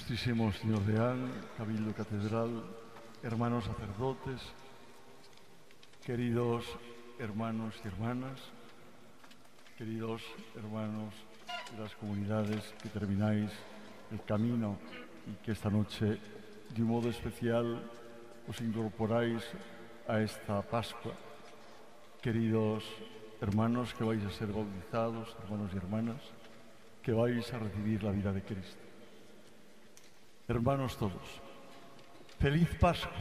Ilustrísimo señor Deán, Cabildo Catedral, hermanos sacerdotes, queridos hermanos y hermanas, queridos hermanos de las comunidades que termináis el camino y que esta noche de un modo especial os incorporáis a esta Pascua. Queridos hermanos que vais a ser bautizados, hermanos y hermanas, que vais a recibir la vida de Cristo. Hermanos todos, feliz Pascua.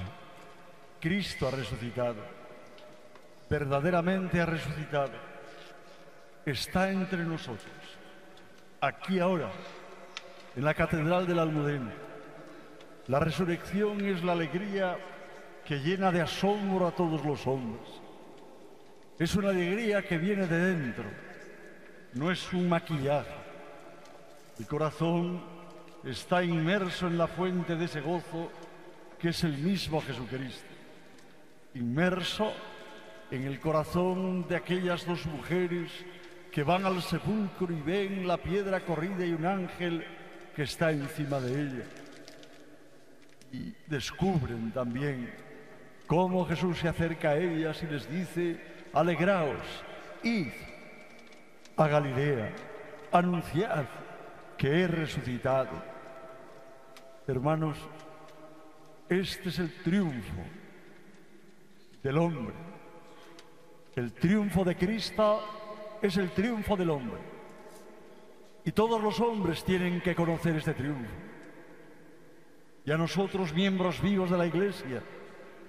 Cristo ha resucitado, verdaderamente ha resucitado. Está entre nosotros, aquí ahora, en la Catedral de la Almudena. La resurrección es la alegría que llena de asombro a todos los hombres. Es una alegría que viene de dentro, no es un maquillaje. El corazón está inmerso en la fuente de ese gozo que es el mismo Jesucristo. Inmerso en el corazón de aquellas dos mujeres que van al sepulcro y ven la piedra corrida y un ángel que está encima de ella. Y descubren también cómo Jesús se acerca a ellas y les dice, alegraos, id a Galilea, anunciad que he resucitado. Hermanos, este es el triunfo del hombre. El triunfo de Cristo es el triunfo del hombre. Y todos los hombres tienen que conocer este triunfo. Y a nosotros, miembros vivos de la Iglesia,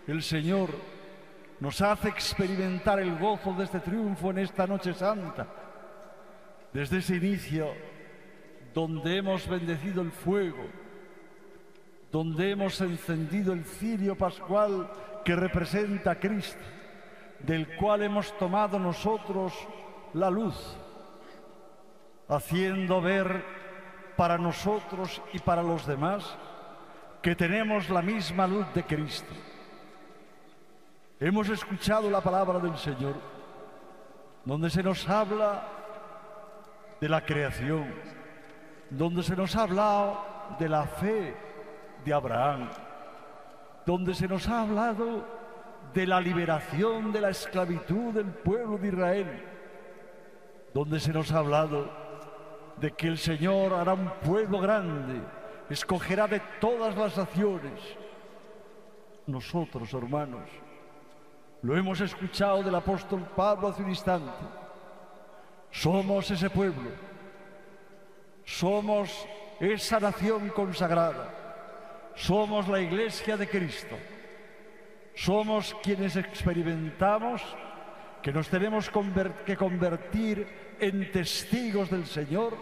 el Señor nos hace experimentar el gozo de este triunfo en esta noche santa. Desde ese inicio donde hemos bendecido el fuego, donde hemos encendido el cirio pascual que representa a Cristo, del cual hemos tomado nosotros la luz, haciendo ver para nosotros y para los demás que tenemos la misma luz de Cristo. Hemos escuchado la palabra del Señor, donde se nos habla de la creación, donde se nos ha hablado de la fe de Abraham, donde se nos ha hablado de la liberación de la esclavitud del pueblo de Israel, donde se nos ha hablado de que el Señor hará un pueblo grande, escogerá de todas las naciones. Nosotros, hermanos, lo hemos escuchado del apóstol Pablo hace un instante. Somos ese pueblo somos esa nación consagrada. Somos la iglesia de Cristo. Somos quienes experimentamos que nos tenemos que convertir en testigos del Señor,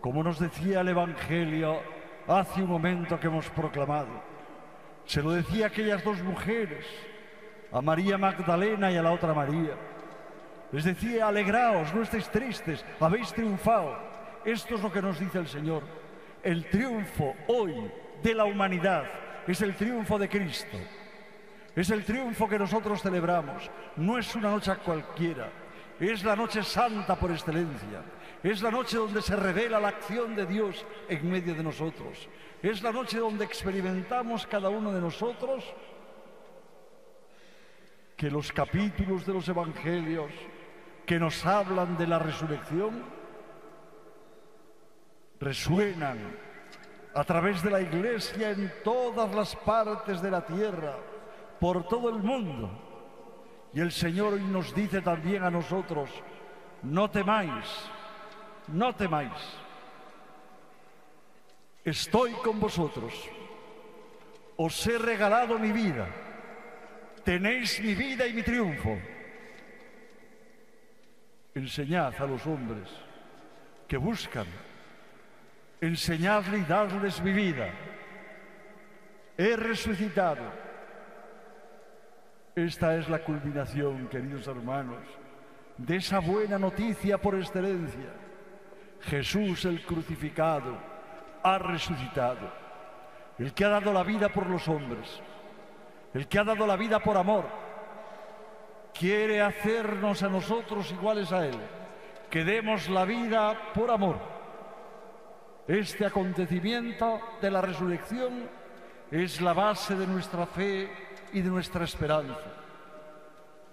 como nos decía el Evangelio hace un momento que hemos proclamado. Se lo decía a aquellas dos mujeres, a María Magdalena y a la otra María. Les decía, alegraos, no estéis tristes, habéis triunfado. Esto es lo que nos dice el Señor. El triunfo hoy de la humanidad es el triunfo de Cristo. Es el triunfo que nosotros celebramos. No es una noche cualquiera. Es la noche santa por excelencia. Es la noche donde se revela la acción de Dios en medio de nosotros. Es la noche donde experimentamos cada uno de nosotros que los capítulos de los evangelios que nos hablan de la resurrección resuenan a través de la iglesia en todas las partes de la tierra, por todo el mundo. Y el Señor hoy nos dice también a nosotros, no temáis, no temáis. Estoy con vosotros, os he regalado mi vida, tenéis mi vida y mi triunfo. Enseñad a los hombres que buscan enseñadle y darles mi vida. He resucitado. Esta es la culminación, queridos hermanos, de esa buena noticia por excelencia. Jesús el crucificado ha resucitado, el que ha dado la vida por los hombres, el que ha dado la vida por amor, quiere hacernos a nosotros iguales a Él, que demos la vida por amor Este acontecimiento de la resurrección es la base de nuestra fe y de nuestra esperanza.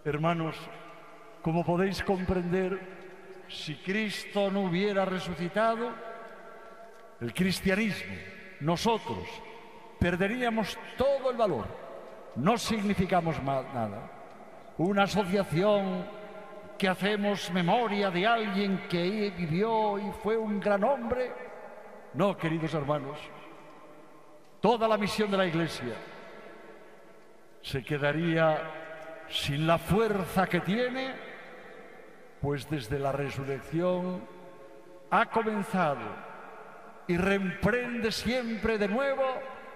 Hermanos, como podéis comprender, si Cristo no hubiera resucitado, el cristianismo, nosotros, perderíamos todo el valor. No significamos nada. Una asociación que hacemos memoria de alguien que vivió y fue un gran hombre. No, queridos hermanos, toda la misión de la Iglesia se quedaría sin la fuerza que tiene, pues desde la resurrección ha comenzado y reemprende siempre de nuevo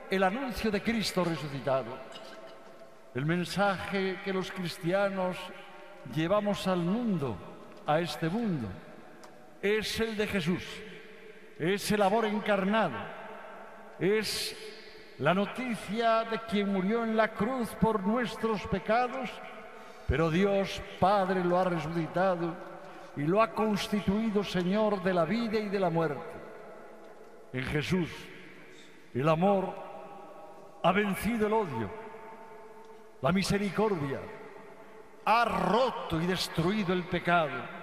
el anuncio de Cristo resucitado. El mensaje que los cristianos llevamos al mundo, a este mundo, es el de Jesús, es el amor encarnado, es la noticia de quien murió en la cruz por nuestros pecados, pero Dios Padre lo ha resucitado y lo ha constituido Señor de la vida y de la muerte. En Jesús, el amor ha vencido el odio, la misericordia, ha roto y destruido el pecado.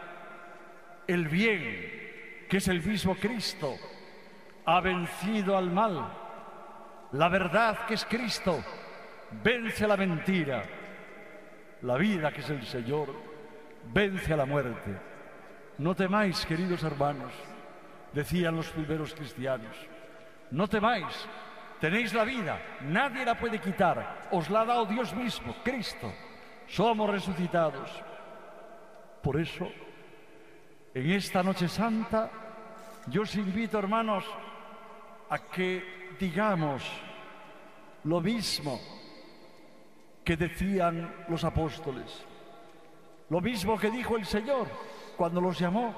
El bien, que es el mismo Cristo, ha vencido al mal. La verdad, que es Cristo, vence a la mentira. La vida, que es el Señor, vence a la muerte. No temáis, queridos hermanos, decían los primeros cristianos. No temáis, tenéis la vida, nadie la puede quitar. Os la ha dado Dios mismo, Cristo somos resucitados. Por eso, en esta noche santa, yo os invito, hermanos, a que digamos lo mismo que decían los apóstoles, lo mismo que dijo el Señor cuando los llamó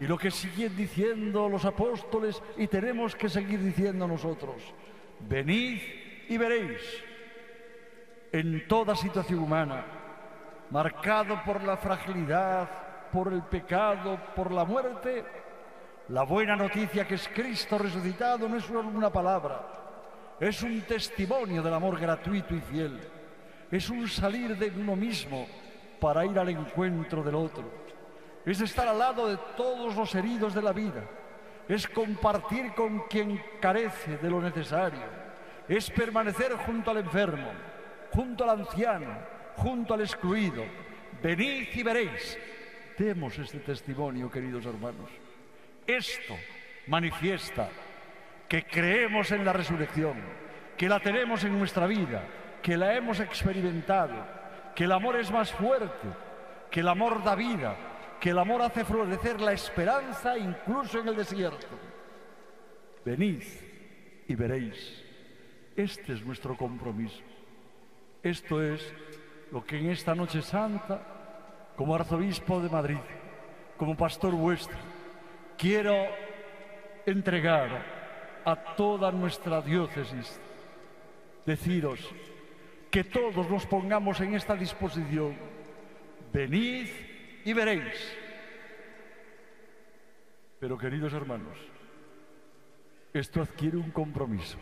y lo que siguen diciendo los apóstoles y tenemos que seguir diciendo nosotros. Venid y veréis en toda situación humana, marcado por la fragilidad, por el pecado, por la muerte, la buena noticia que es Cristo resucitado no es una palabra, es un testimonio del amor gratuito y fiel, es un salir de uno mismo para ir al encuentro del otro, es estar al lado de todos los heridos de la vida, es compartir con quien carece de lo necesario, es permanecer junto al enfermo, junto al anciano, junto al excluido. Venid y veréis. Demos este testimonio, queridos hermanos. Esto manifiesta que creemos en la resurrección, que la tenemos en nuestra vida, que la hemos experimentado, que el amor es más fuerte, que el amor da vida, que el amor hace florecer la esperanza incluso en el desierto. Venid y veréis. Este es nuestro compromiso. Esto es lo que en esta noche santa, como arzobispo de Madrid, como pastor vuestro, quiero entregar a toda nuestra diócesis. Deciros que todos nos pongamos en esta disposición. Venid y veréis. Pero queridos hermanos, esto adquiere un compromiso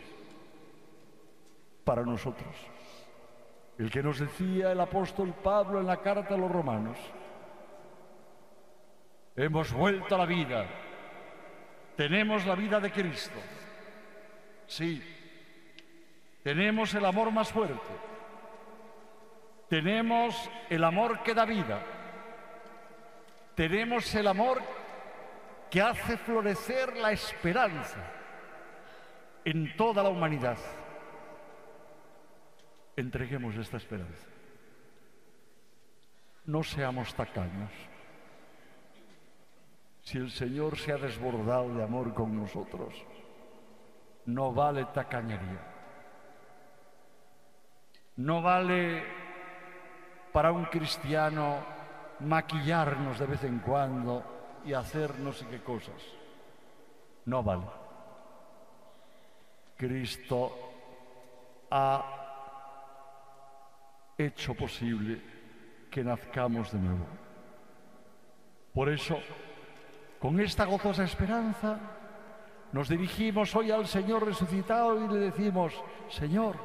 para nosotros el que nos decía el apóstol Pablo en la carta a los romanos. Hemos vuelto a la vida, tenemos la vida de Cristo. Sí, tenemos el amor más fuerte, tenemos el amor que da vida, tenemos el amor que hace florecer la esperanza en toda la humanidad entreguemos esta esperanza. No seamos tacaños. Si el Señor se ha desbordado de amor con nosotros, no vale tacañería. No vale para un cristiano maquillarnos de vez en cuando y hacer no sé qué cosas. No vale. Cristo ha hecho posible que nazcamos de nuevo. Por eso, con esta gozosa esperanza, Nos dirigimos hoy al Señor resucitado y le decimos, Señor,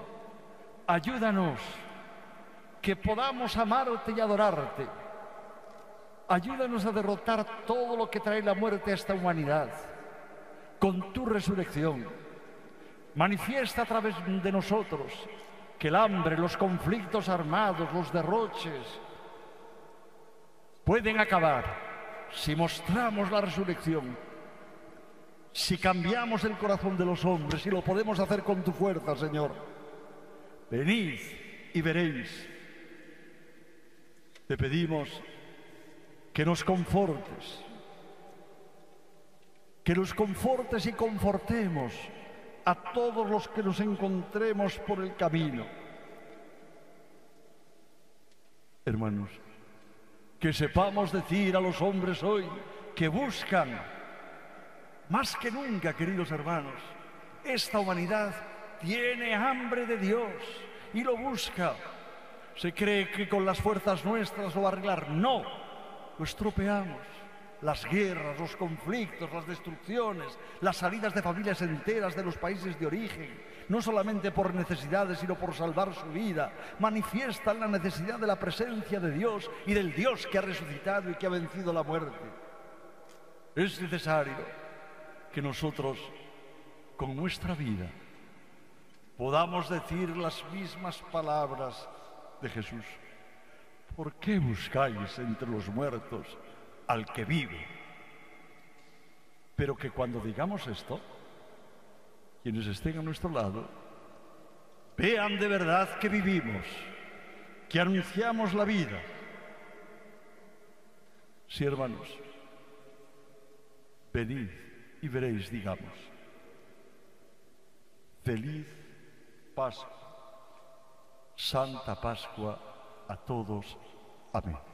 ayúdanos, que podamos amarte y adorarte. Ayúdanos a derrotar todo lo que trae la muerte a esta humanidad con tu resurrección. Manifiesta a través de nosotros que el hambre, los conflictos armados, los derroches pueden acabar si mostramos la resurrección, si cambiamos el corazón de los hombres y lo podemos hacer con tu fuerza, Señor. Venid y veréis. Te pedimos que nos confortes, que nos confortes y confortemos a todos los que nos encontremos por el camino. Hermanos, que sepamos decir a los hombres hoy que buscan, más que nunca, queridos hermanos, esta humanidad tiene hambre de Dios y lo busca. Se cree que con las fuerzas nuestras lo va a arreglar. No, lo estropeamos las guerras, los conflictos, las destrucciones, las salidas de familias enteras de los países de origen, no solamente por necesidades, sino por salvar su vida, manifiestan la necesidad de la presencia de Dios y del Dios que ha resucitado y que ha vencido la muerte. Es necesario que nosotros, con nuestra vida, podamos decir las mismas palabras de Jesús. ¿Por qué buscáis entre los muertos al que vive. Pero que cuando digamos esto, quienes estén a nuestro lado, vean de verdad que vivimos, que anunciamos la vida. Sí, hermanos, venid y veréis, digamos, feliz Pascua, Santa Pascua a todos. Amén.